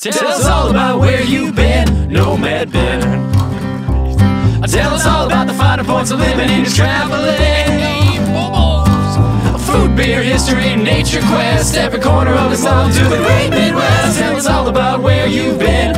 Tell us all about where you've been, Nomad Ben. Tell us all about the finer points of living and traveling. Food, beer, history, nature quest. Every corner of us all to the great Midwest. Tell us all about where you've been,